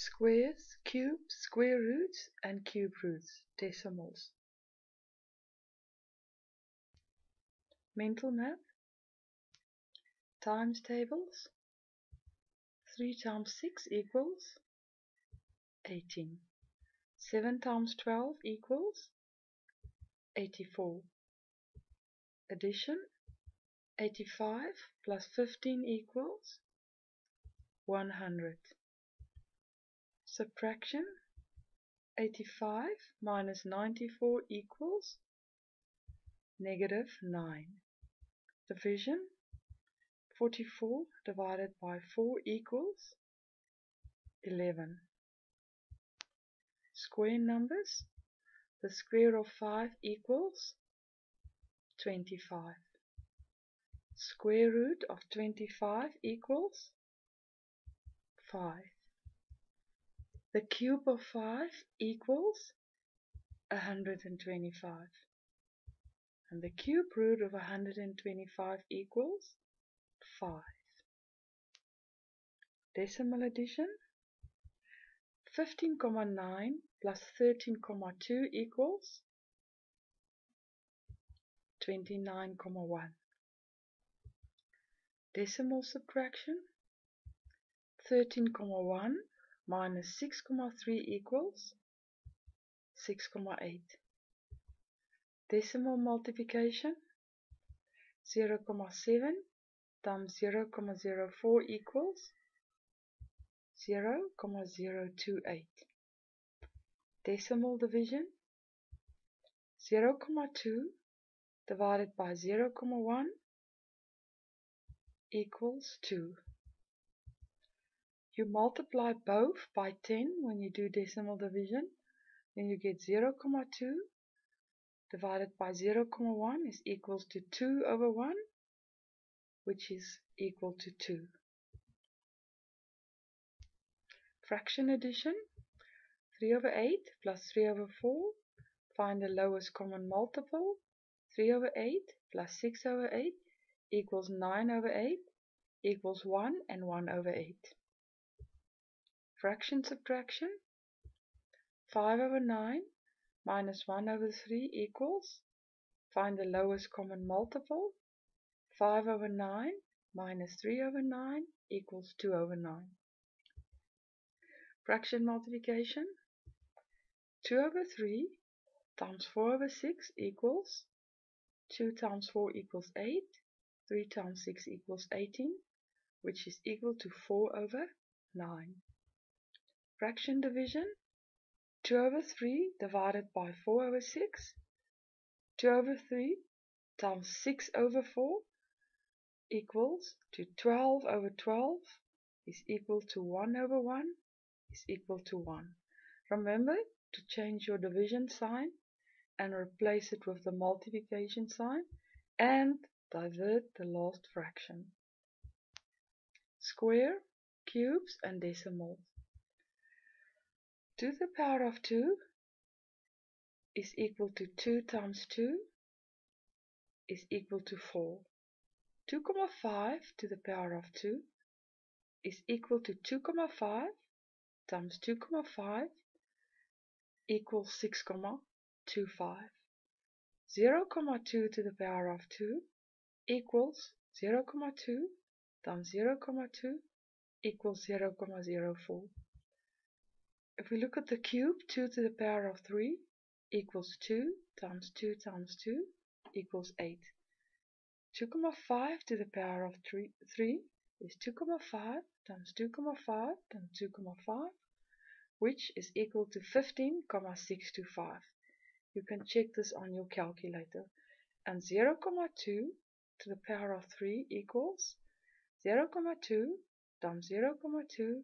squares, cubes, square roots, and cube roots, decimals. Mental math, times tables, 3 times 6 equals 18. 7 times 12 equals 84. Addition, 85 plus 15 equals 100. Subtraction, 85 minus 94 equals negative 9. Division, 44 divided by 4 equals 11. Square numbers, the square of 5 equals 25. Square root of 25 equals 5. The cube of 5 equals 125. And the cube root of 125 equals 5. Decimal addition 15,9 plus 13,2 equals 29,1. Decimal subtraction 13,1 minus 6,3 equals 6,8. Decimal multiplication 0, 0,7 times 0, 0,04 equals 0, 0,028. Decimal division 0, 0,2 divided by 0, 0,1 equals 2. You multiply both by 10 when you do decimal division, then you get 0.2 divided by 0.1 is equals to 2 over 1, which is equal to 2. Fraction addition, 3 over 8 plus 3 over 4, find the lowest common multiple, 3 over 8 plus 6 over 8 equals 9 over 8 equals 1 and 1 over 8. Fraction subtraction, 5 over 9 minus 1 over 3 equals, find the lowest common multiple, 5 over 9 minus 3 over 9 equals 2 over 9. Fraction multiplication, 2 over 3 times 4 over 6 equals 2 times 4 equals 8, 3 times 6 equals 18, which is equal to 4 over 9. Fraction division, 2 over 3 divided by 4 over 6, 2 over 3 times 6 over 4 equals to 12 over 12 is equal to 1 over 1 is equal to 1. Remember to change your division sign and replace it with the multiplication sign and divert the last fraction. Square, cubes and decimals. 2 to the power of 2 is equal to 2 times 2 is equal to 4. 2,5 to the power of 2 is equal to 2,5 times 2,5 equals 6,25. 0,2 to the power of 2 equals 0,2 times 0,2 equals 0,04. If we look at the cube, 2 to the power of 3 equals 2 times 2 times 2 equals 8. 2,5 to the power of 3, 3 is 2,5 times 2,5 times 2,5 which is equal to 15,625. You can check this on your calculator. And 0, 0,2 to the power of 3 equals 0, 0,2 times 0, 0,2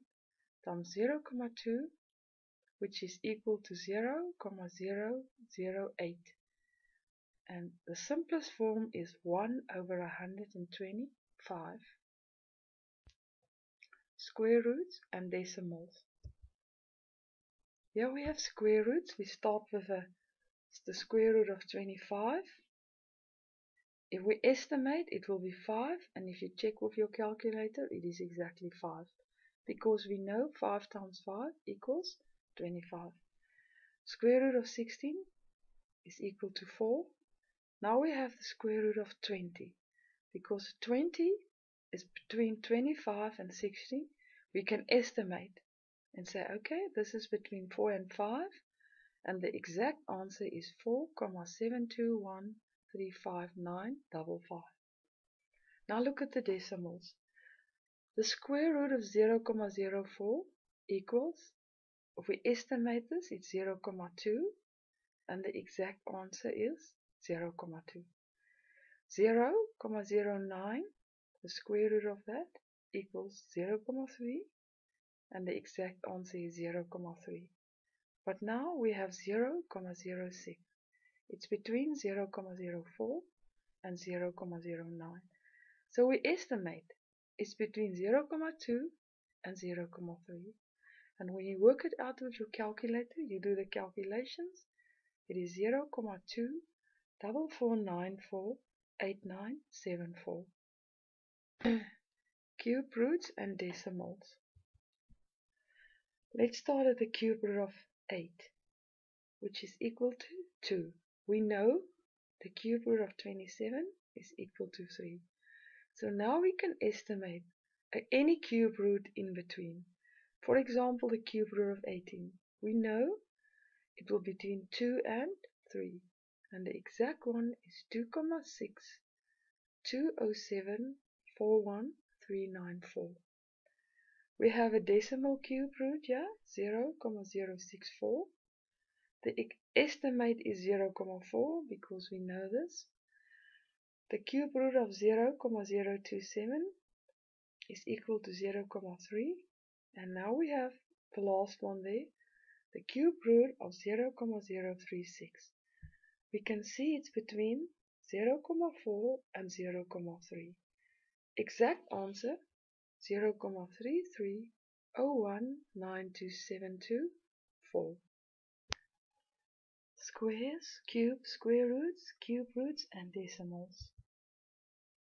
times 0, 0,2 which is equal to 0,008 and the simplest form is 1 over 125 square roots and decimals. Here we have square roots. We start with a, the square root of 25 if we estimate it will be 5 and if you check with your calculator it is exactly 5 because we know 5 times 5 equals 25. Square root of 16 is equal to 4. Now we have the square root of 20. Because 20 is between 25 and 60, we can estimate and say, okay, this is between 4 and 5, and the exact answer is 4,721,359,55. Now look at the decimals. The square root of 0, 0,04 equals, we estimate this, it's 0,2, and the exact answer is 0,2. 0,09, the square root of that, equals 0,3, and the exact answer is 0,3. But now we have 0,06. It's between 0,04 and 0,09. So we estimate it's between 0,2 and 0,3. And when you work it out with your calculator, you do the calculations, it is 0, 0,2 44948974. cube roots and decimals. Let's start at the cube root of 8, which is equal to 2. We know the cube root of 27 is equal to 3. So now we can estimate any cube root in between. For example, the cube root of 18. We know it will be between 2 and 3. And the exact one is 2,6 207 41394. We have a decimal cube root yeah, 0, 0.064. The estimate is 0, 0.4 because we know this. The cube root of 0, 0.027 is equal to 0, 0.3 and now we have the last one there, the cube root of 0, 0.036. We can see it's between 0, 0.4 and 0, 0.3. Exact answer 0, 0.33019272 Squares, cubes, square roots, cube roots and decimals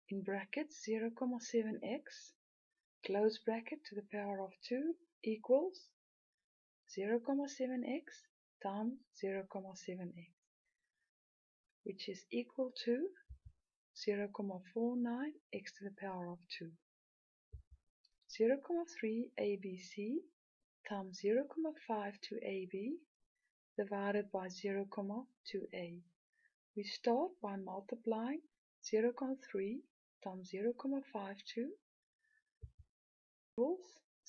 in brackets 0, 0,7x close bracket to the power of 2 equals 0, 0,7x times 0, 0,7x which is equal to 0, 0.49 x to the power of 2. 0, 0.3 ABC times 0, 0.5 2AB divided by 0, 0.2a. We start by multiplying 0, 0.3 times 0, 0.52 equals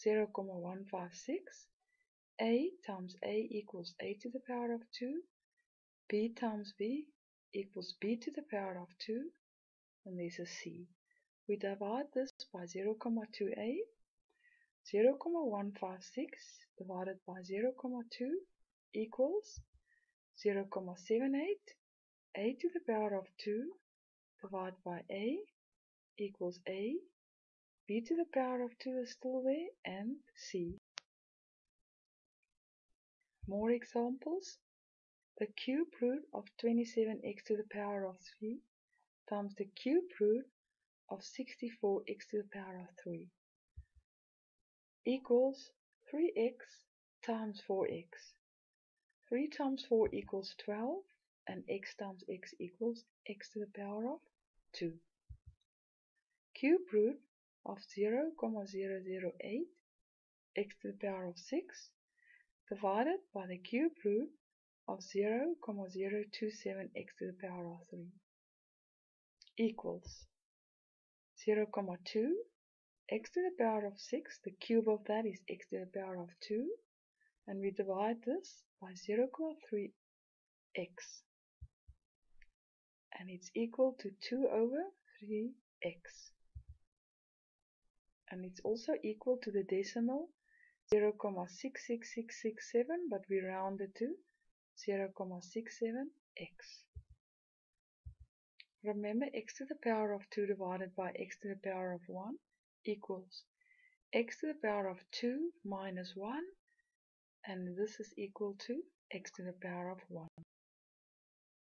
0, 0.156. a times a equals a to the power of 2. b times b equals b to the power of 2. And there's a c. We divide this by 0, 0.2a. 0, 0.156 divided by 0, 0.2 equals 0, 0.78. a to the power of 2 divided by a equals a, b to the power of 2 is still there, and c. More examples. The cube root of 27x to the power of 3 times the cube root of 64x to the power of 3 equals 3x times 4x. 3 times 4 equals 12 and x times x equals x to the power of 2 cube root of 0, 0.008 x to the power of 6 divided by the cube root of 0, 0.027 x to the power of 3 equals 0, 0.2 x to the power of 6, the cube of that is x to the power of 2, and we divide this by 0, 0.3 x, and it's equal to 2 over 3x and it's also equal to the decimal 0,66667 but we round it to 0,67x. Remember x to the power of 2 divided by x to the power of 1 equals x to the power of 2 minus 1 and this is equal to x to the power of 1.